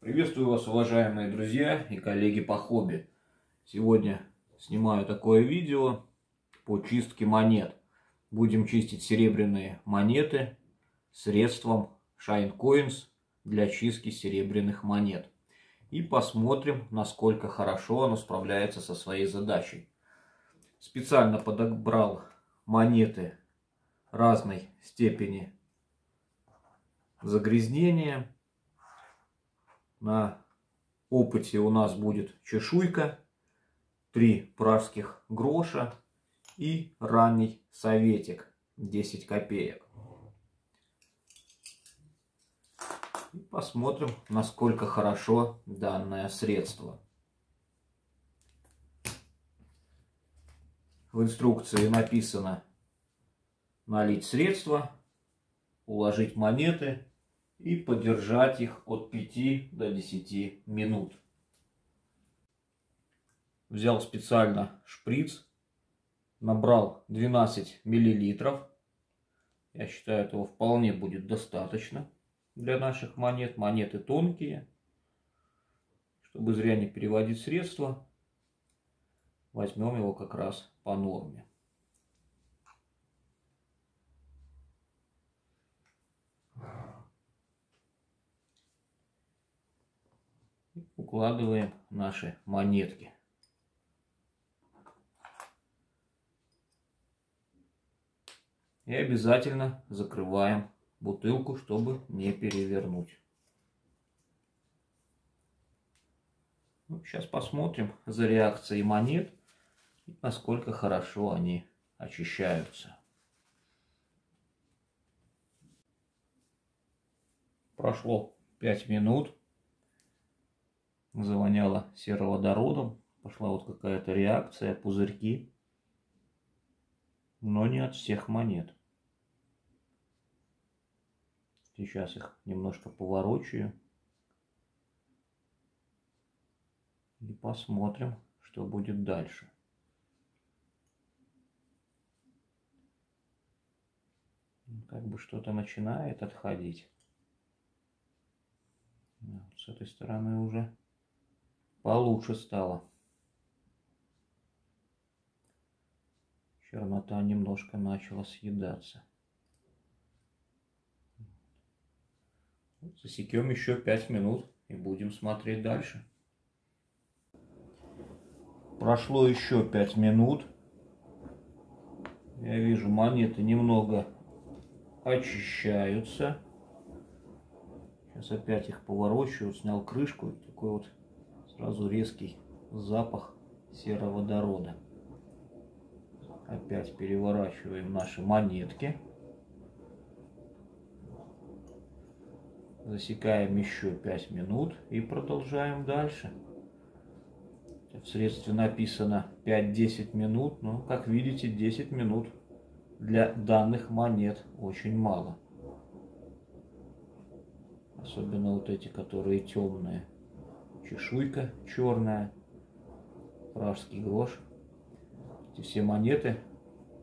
Приветствую вас, уважаемые друзья и коллеги по хобби. Сегодня снимаю такое видео по чистке монет. Будем чистить серебряные монеты средством Shine Coins для чистки серебряных монет. И посмотрим, насколько хорошо оно справляется со своей задачей. Специально подобрал монеты разной степени загрязнения на опыте у нас будет чешуйка, три пражских гроша и ранний советик 10 копеек. Посмотрим, насколько хорошо данное средство. В инструкции написано налить средство, уложить монеты и подержать их от 5 до 10 минут. Взял специально шприц, набрал 12 миллилитров. Я считаю, этого вполне будет достаточно для наших монет. Монеты тонкие. Чтобы зря не переводить средства, возьмем его как раз по норме. Укладываем наши монетки. И обязательно закрываем бутылку, чтобы не перевернуть. Ну, сейчас посмотрим за реакцией монет, насколько хорошо они очищаются. Прошло 5 минут завоняло сероводородом. Пошла вот какая-то реакция, пузырьки. Но не от всех монет. Сейчас их немножко поворочаю. И посмотрим, что будет дальше. Как бы что-то начинает отходить. С этой стороны уже получше стало. Чернота немножко начала съедаться. Засекем еще 5 минут и будем смотреть дальше. Прошло еще 5 минут. Я вижу, монеты немного очищаются. Сейчас опять их поворачиваю, снял крышку. Такой вот Сразу резкий запах сероводорода. Опять переворачиваем наши монетки. Засекаем еще 5 минут и продолжаем дальше. В средстве написано 5-10 минут, но как видите 10 минут для данных монет очень мало. Особенно вот эти, которые темные чешуйка черная, пражский грош. Эти все монеты,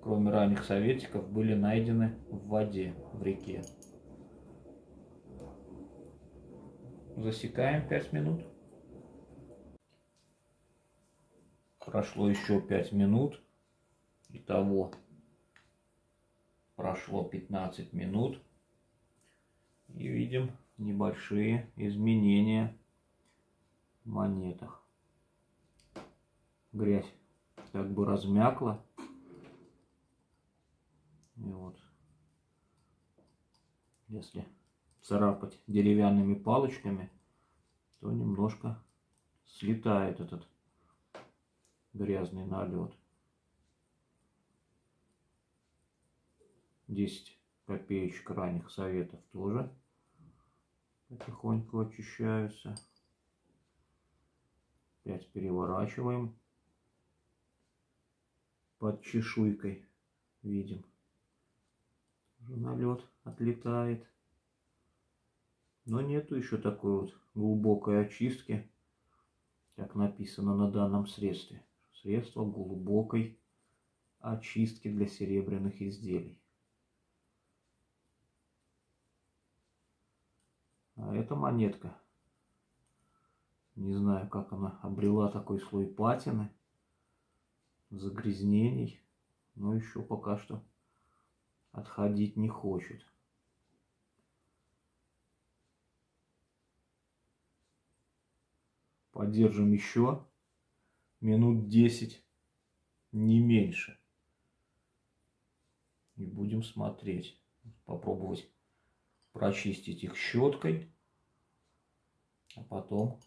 кроме ранних советиков, были найдены в воде, в реке. Засекаем 5 минут. Прошло еще 5 минут. Итого прошло 15 минут. И видим небольшие изменения монетах. Грязь как бы размякла. И вот, если царапать деревянными палочками, то немножко слетает этот грязный налет. 10 копеечек ранних советов тоже потихоньку очищаются. Опять переворачиваем под чешуйкой. Видим. Налет отлетает. Но нету еще такой вот глубокой очистки, как написано на данном средстве. Средство глубокой очистки для серебряных изделий. А эта монетка Не знаю, как она обрела такой слой патины, загрязнений, но еще пока что отходить не хочет. Поддержим еще минут 10, не меньше. И будем смотреть, попробовать прочистить их щеткой, а потом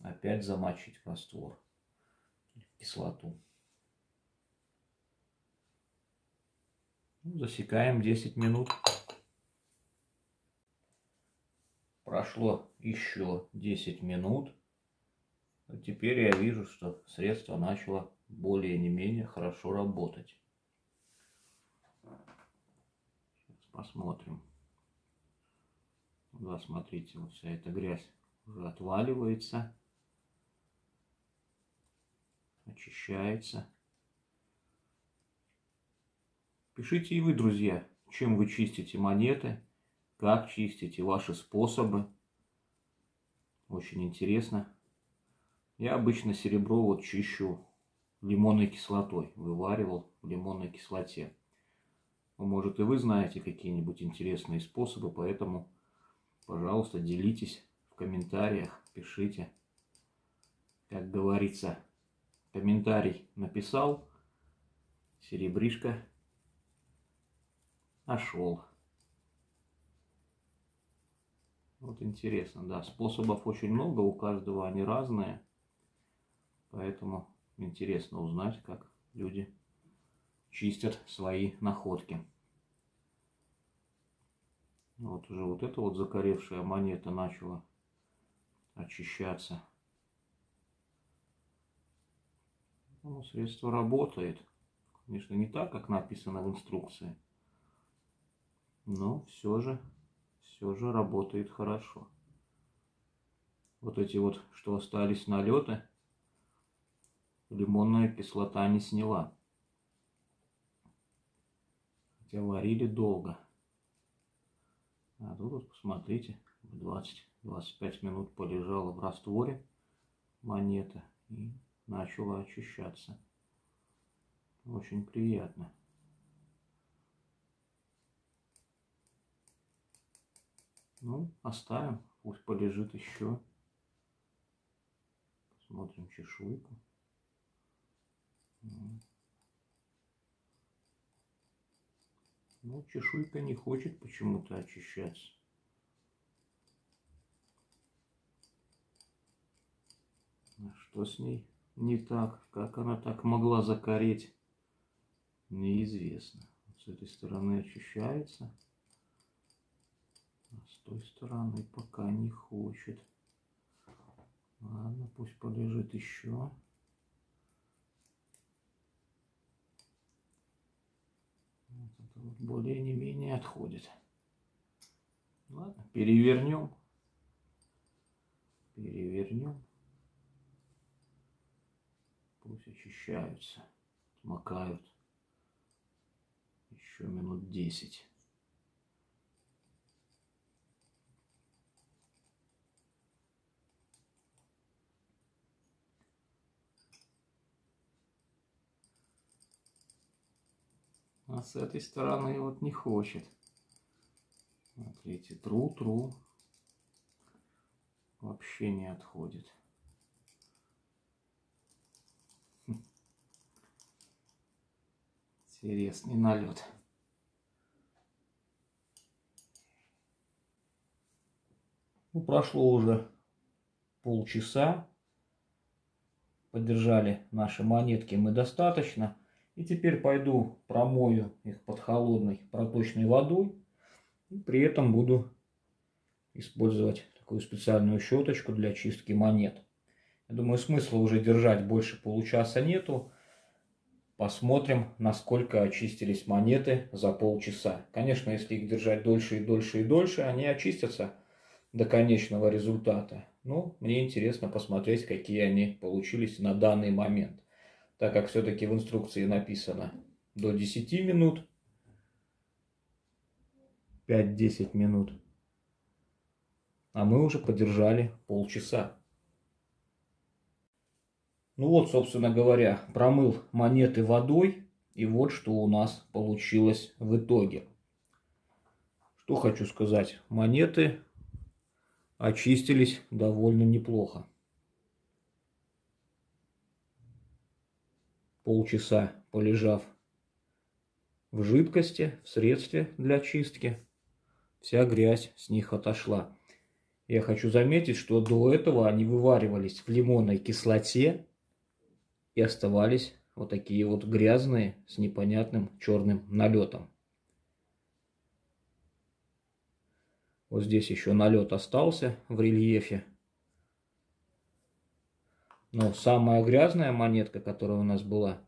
опять замочить в раствор, в кислоту. Ну, засекаем 10 минут. Прошло еще 10 минут. Теперь я вижу, что средство начало более не менее хорошо работать. Сейчас посмотрим. Да, смотрите, вот вся эта грязь уже отваливается, очищается. Пишите и вы, друзья, чем вы чистите монеты, как чистите, ваши способы. Очень интересно. Я обычно серебро вот чищу лимонной кислотой, вываривал в лимонной кислоте. Ну, может и вы знаете какие-нибудь интересные способы, поэтому, пожалуйста, делитесь в комментариях, пишите. Как говорится, комментарий написал, серебришка нашел. Вот интересно, да, способов очень много, у каждого они разные. Поэтому интересно узнать, как люди чистят свои находки. Вот уже вот эта вот закоревшая монета начала очищаться. Ну, средство работает. Конечно, не так, как написано в инструкции. Но все же, все же работает хорошо. Вот эти вот, что остались налеты, лимонная кислота не сняла. Хотя варили долго. А тут вот посмотрите, 20-25 минут полежала в растворе монета и начала очищаться. Очень приятно. Ну, оставим, пусть полежит еще. Посмотрим чешуйку. Ну, чешуйка не хочет почему-то очищаться. А что с ней не так? Как она так могла закореть? Неизвестно. Вот с этой стороны очищается. А с той стороны пока не хочет. Ладно, пусть полежит еще. более не менее отходит. Ладно, перевернем. Перевернем. Пусть очищаются, смокают. Еще минут десять. А с этой стороны вот не хочет. Смотрите, тру-тру. Вообще не отходит. Интересный налет. Ну, прошло уже полчаса. Поддержали наши монетки мы достаточно. И теперь пойду промою их под холодной проточной водой. И при этом буду использовать такую специальную щеточку для чистки монет. Я думаю, смысла уже держать больше получаса нету. Посмотрим, насколько очистились монеты за полчаса. Конечно, если их держать дольше и дольше и дольше, они очистятся до конечного результата. Но мне интересно посмотреть, какие они получились на данный момент так как все-таки в инструкции написано до 10 минут, 5-10 минут, а мы уже подержали полчаса. Ну вот, собственно говоря, промыл монеты водой. И вот что у нас получилось в итоге. Что хочу сказать. Монеты очистились довольно неплохо. Полчаса полежав в жидкости, в средстве для чистки, вся грязь с них отошла. Я хочу заметить, что до этого они вываривались в лимонной кислоте и оставались вот такие вот грязные с непонятным черным налетом. Вот здесь еще налет остался в рельефе. Но самая грязная монетка, которая у нас была,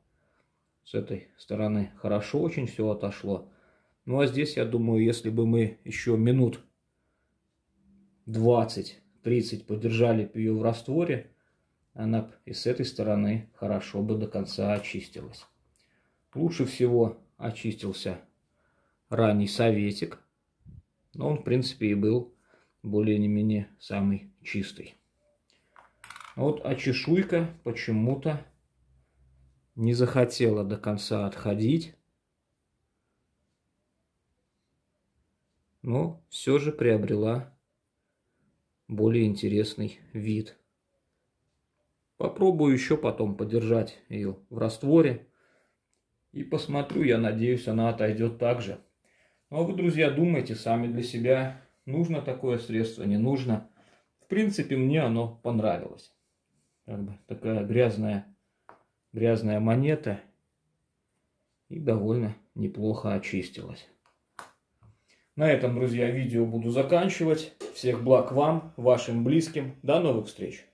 с этой стороны хорошо очень все отошло. Ну а здесь, я думаю, если бы мы еще минут 20-30 подержали ее в растворе, она и с этой стороны хорошо бы до конца очистилась. Лучше всего очистился ранний советик, но он, в принципе, и был более-менее самый чистый. А вот а чешуйка почему-то не захотела до конца отходить, но все же приобрела более интересный вид. Попробую еще потом подержать ее в растворе. И посмотрю, я надеюсь, она отойдет так же. Ну а вы, друзья, думайте сами для себя, нужно такое средство, не нужно. В принципе, мне оно понравилось. Как бы такая грязная, грязная монета. И довольно неплохо очистилась. На этом, друзья, видео буду заканчивать. Всех благ вам, вашим близким. До новых встреч!